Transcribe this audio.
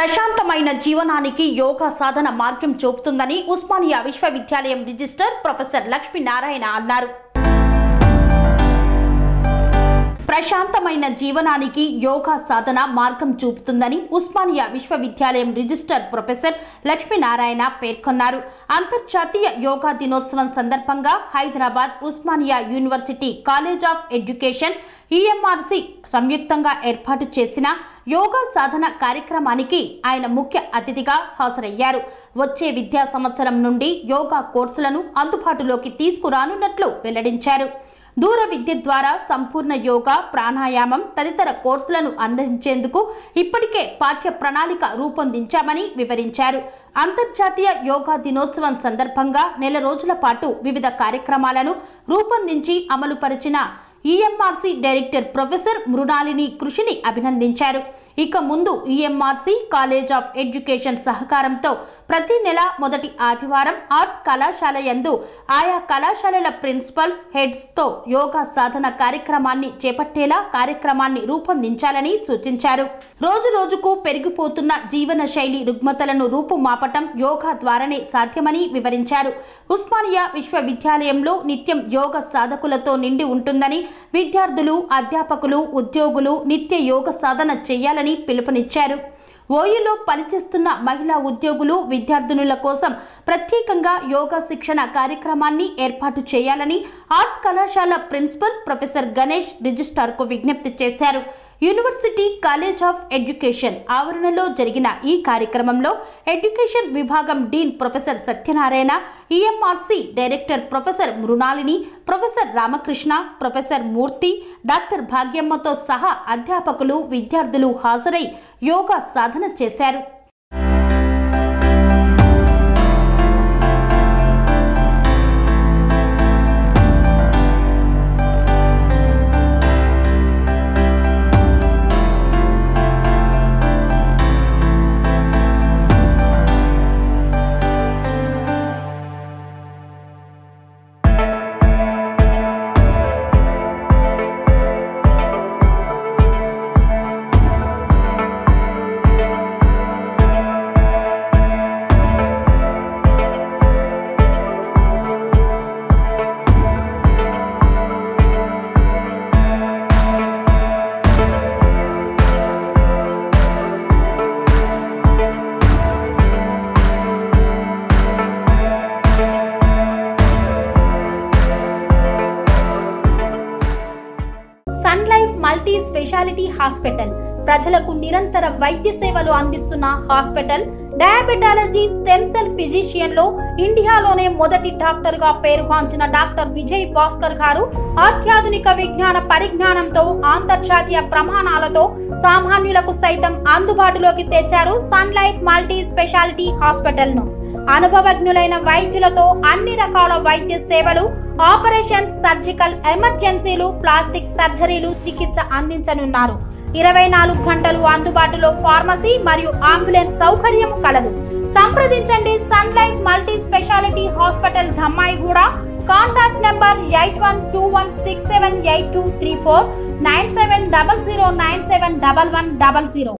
ప్రశాంతమైన జీవనానికి యోగా సాధన మార్గం చూపుతుందని ఉస్మానియా విశ్వవిద్యాలయం రిజిస్టర్ ప్రొఫెసర్ లక్ష్మీనారాయణ అన్నారు. ప్రశాంతమైన జీవనానికి యోగా సాధన మార్గం చూపుతుందని ఉస్మానియా విశ్వవిద్యాలయం రిజిస్టర్ ప్రొఫెసర్ లక్ష్మీనారాయణ పేర్కొన్నారు. అంతర్జాతీయ యోగా దినోత్సవం సందర్భంగా Hyderabad Osmania university college of education EMRC సంయుక్తంగా ఏర్పాటు చేసిన యోగా సాధన కార్యక్రమానికి ఆయన ముఖ్య అతిథిగా హాజరయ్యారు. వచ్చే విద్యా సంవత్సరం నుండి యోగా కోర్సులను అందుబాటులోకి తీసుకురానున్నట్లు వెల్లడించారు. దూర విద్య ద్వారా సంపూర్ణ యోగా ప్రాణాయామం తదితర కోర్సులను అందించేందుకు ఇప్పటికే పాఠ్య ప్రణాళిక రూపొందించామని వివరించారు. అంతర్జాతీయ యోగా దినోత్సవం సందర్భంగా నెల రోజుల పాటు వివిధ కార్యక్రమాలను రూపొందించి అమలుపరిచిన ఈఎంఆర్సీ డైరెక్టర్ ప్రొఫెసర్ మృణాలిని కృషిని అభినందించారు. ఇక ముందు ఈఎంఆర్సీ కాలేజ్ ఆఫ్ ఎడ్యుకేషన్ సహకారంతో ప్రతి నెల మొదటి ఆదివారం ఆర్ట్స్ కళాశాల యందు ఆయా కళాశాలల ప్రిన్సిపల్స్ హెడ్స్తో యోగా సాధన కార్యక్రమాన్ని చేపట్టేలా కార్యక్రమాన్ని రూపొందించాలని సూచించారు. రోజు రోజుకు పెరిగిపోతున్న జీవన శైలి రుగ్మతలను రూపుమాపటం యోగా ద్వారానే సాధ్యమని వివరించారు. ఉస్మానియా విశ్వవిద్యాలయంలో నిత్యం యోగ సాధకులతో నిండి ఉంటుందని విద్యార్థులు అధ్యాపకులు ఉద్యోగులు నిత్య యోగ సాధన చేయాలని పిలుపునిచ్చారు. ఓయూలో పనిచేస్తున్న మహిళా ఉద్యోగులు విద్యార్థినుల కోసం ప్రత్యేకంగా యోగా శిక్షణ కార్యక్రమాన్ని ఏర్పాటు చేయాలని ఆర్ట్స్ కళాశాల ప్రిన్సిపల్ ప్రొఫెసర్ గణేష్ రిజిస్ట్రార్కు విజ్ఞప్తి చేశారు. యూనివర్సిటీ కాలేజ్ ఆఫ్ ఎడ్యుకేషన్ ఆవరణలో జరిగిన ఈ కార్యక్రమంలో ఎడ్యుకేషన్ విభాగం dean professor Satyanarayana EMRC director professor Mrinalini professor Ramakrishna professor Murthy doctor భాగ్యమ్మతో సహా అధ్యాపకులు విద్యార్థులు హాజరై యోగా సాధన చేశారు. Sun Life multi speciality hospital ప్రజలకు నిరంతర వైద్య సేవలు అందిస్తున్న హాస్పిటల్ డయాబెటాలజీ స్టెమ్ సెల్ ఫిజిషియన్లో ఇండియాలోనే మొదటి డాక్టర్గా పేరుగాంచిన డాక్టర్ విజయ్ భాస్కర్ గారు అత్యాధునిక విజ్ఞాన పరిజ్ఞానంతో అంతర్జాతీయ ప్రమాణాలతో సామాన్యులకు సైతం అందుబాటులోకి తెచ్చారు సన్ లైఫ్ మల్టీ స్పెషాలిటీ హాస్పిటల్ను అనుభవజ్ఞులైన వైద్యులతో అన్ని రకాల వైద్య సేవలు ఆపరేషన్స్ సర్జికల్ ఎమర్జెన్సీలు ప్లాస్టిక్ సర్జరీలు చికిత్స అందించనున్నారు. ఇరవై నాలుగు గంటలు అందుబాటులో ఫార్మసీ మరియు అంబులెన్స్ సౌకర్యం కలదు. సంప్రదించండి Sun Life multi speciality hospital Dammaiguda. Contact number eight one two one six seven eight two three four nine seven double zero nine seven double one double zero.